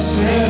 said